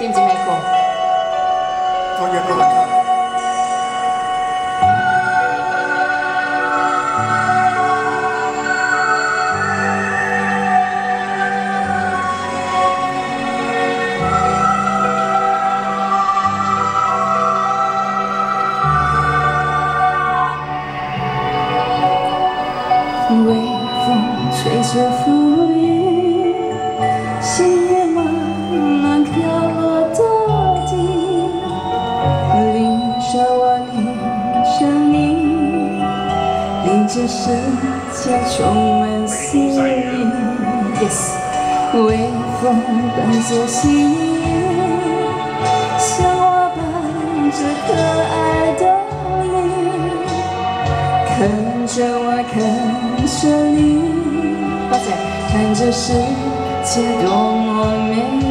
知唔知咩歌？微风吹着浮云，这世界充满诗意。Yes，微风伴着细雨，像我伴着可爱的你，看着我，看着你，看这世界多么美丽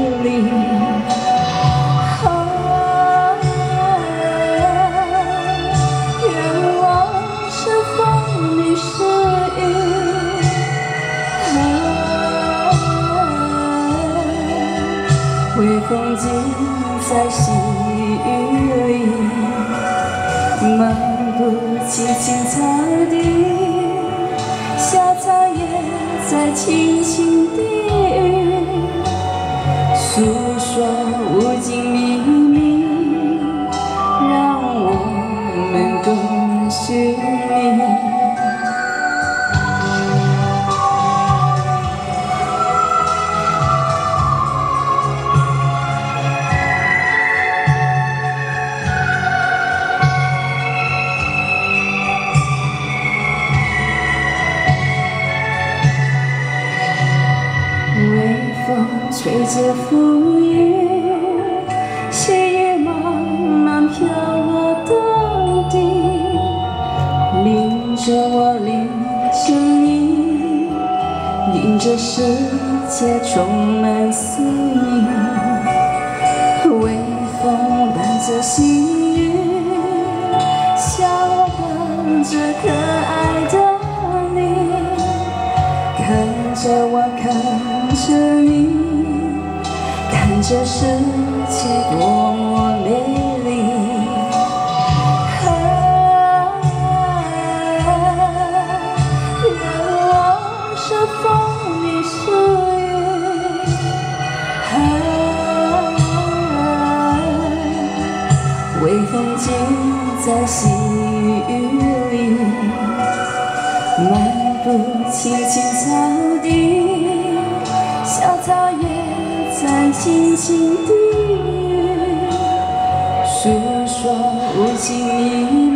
微风静在细雨里，漫步青青草地。小草也在轻轻低语，诉说无尽秘吹着浮云，细雨慢慢飘落大地，淋着我，淋着你，令这世界充满诗意。微风伴着细雨，像我伴着可爱的你。看着我，看着你，这世界多么美丽。啊，愿我是风，你是雨。啊，微风静在细雨里。漫步青青草地，在轻轻低语，诉说无尽秘密